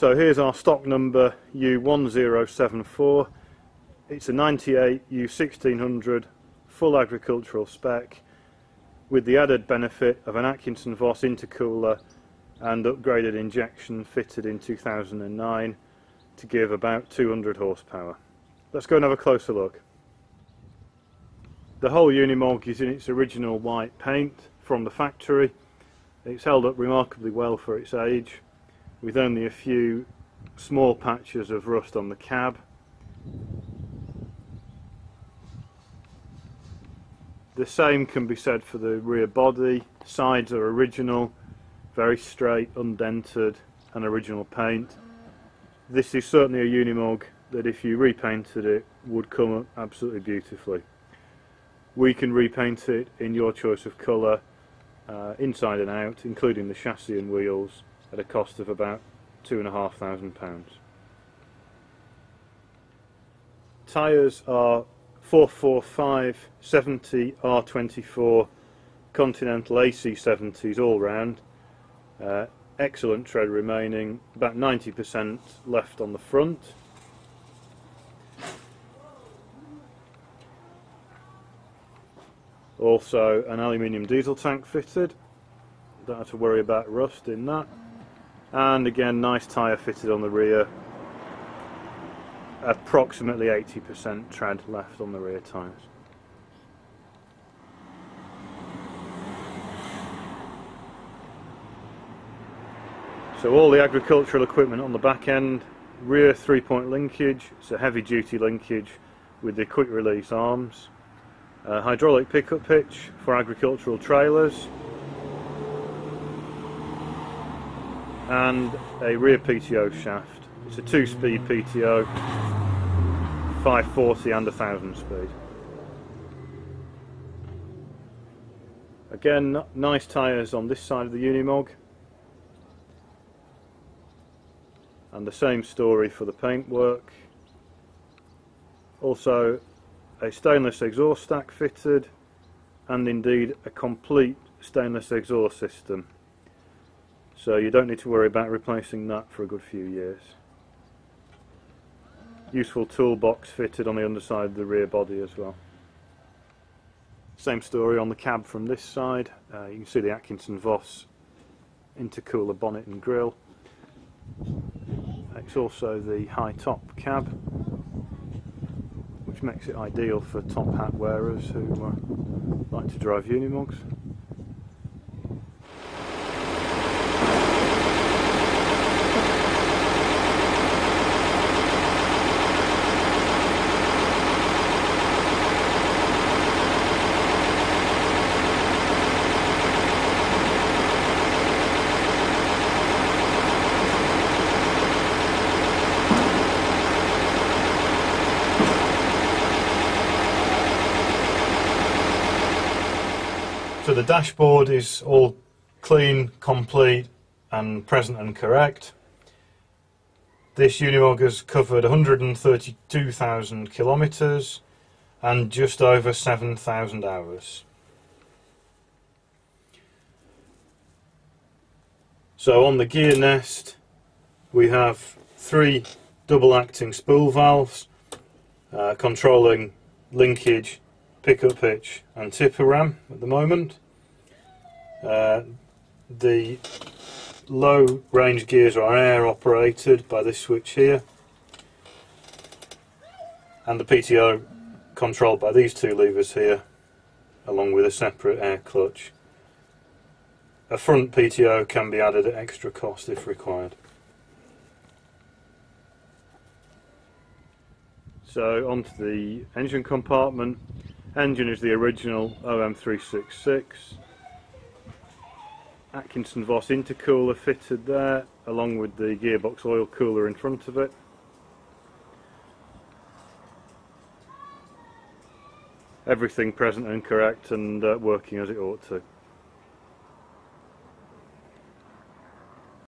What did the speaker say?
So here's our stock number U1074. It's a 98 U1600 full agricultural spec with the added benefit of an Atkinson Vos intercooler and upgraded injection fitted in 2009 to give about 200 horsepower. Let's go and have a closer look. The whole Unimog is in its original white paint from the factory. It's held up remarkably well for its age with only a few small patches of rust on the cab. The same can be said for the rear body. Sides are original, very straight, undented and original paint. This is certainly a Unimog that if you repainted it would come up absolutely beautifully. We can repaint it in your choice of colour, uh, inside and out, including the chassis and wheels, at a cost of about two and a half thousand pounds. Tyres are 445 70 R24 Continental AC70s all round. Uh, excellent tread remaining, about 90% left on the front. Also an aluminium diesel tank fitted, don't have to worry about rust in that. And again nice tyre fitted on the rear, approximately 80% tread left on the rear tyres. So all the agricultural equipment on the back end, rear three point linkage, a heavy duty linkage with the quick release arms, uh, hydraulic pickup hitch for agricultural trailers, and a rear PTO shaft. It's a two speed PTO, 540 and 1000 speed. Again, nice tyres on this side of the Unimog. and the same story for the paintwork also a stainless exhaust stack fitted and indeed a complete stainless exhaust system so you don't need to worry about replacing that for a good few years. Useful toolbox fitted on the underside of the rear body as well. Same story on the cab from this side. Uh, you can see the Atkinson Vos intercooler bonnet and grille it's also the high top cab, which makes it ideal for top hat wearers who uh, like to drive Unimogs. So the dashboard is all clean, complete and present and correct. This Unimog has covered 132,000 kilometres and just over 7,000 hours. So on the gear nest we have three double acting spool valves uh, controlling linkage pickup hitch and tipper ram at the moment. Uh, the low range gears are air operated by this switch here and the PTO controlled by these two levers here along with a separate air clutch. A front PTO can be added at extra cost if required. So onto the engine compartment Engine is the original OM366. Atkinson Vos intercooler fitted there along with the gearbox oil cooler in front of it. Everything present and correct and uh, working as it ought to.